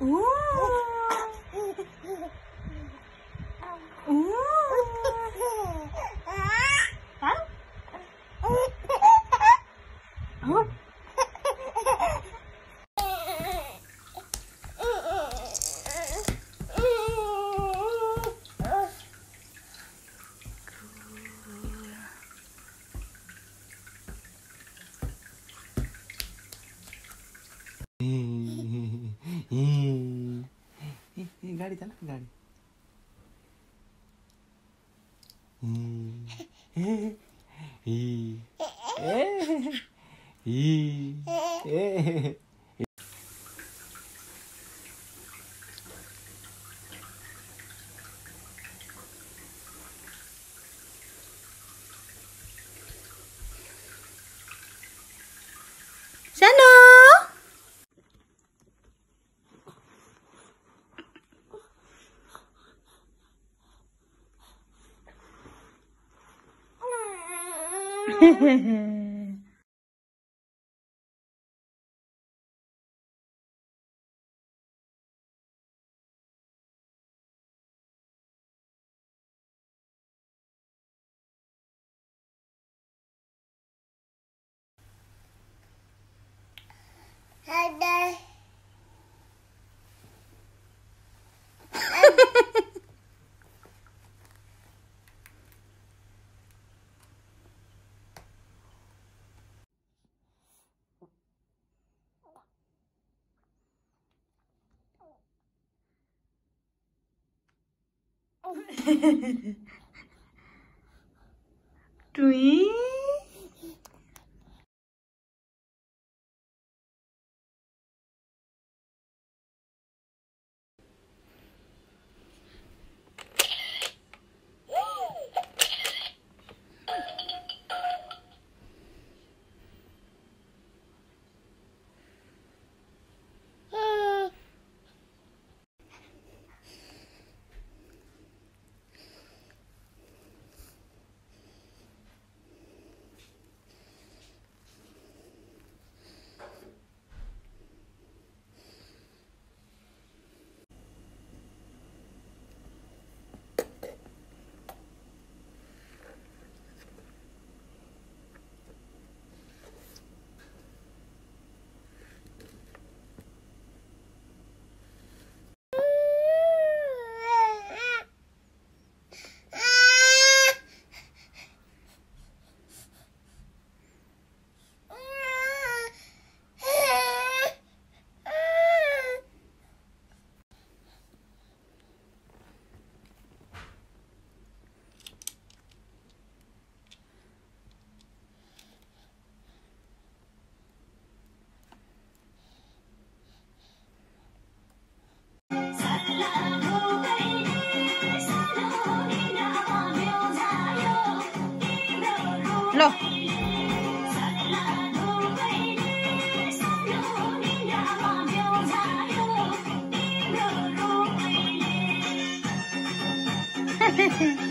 Ooh. pegando a Gabi. Hum. Bye. Trúy Twin. Lo.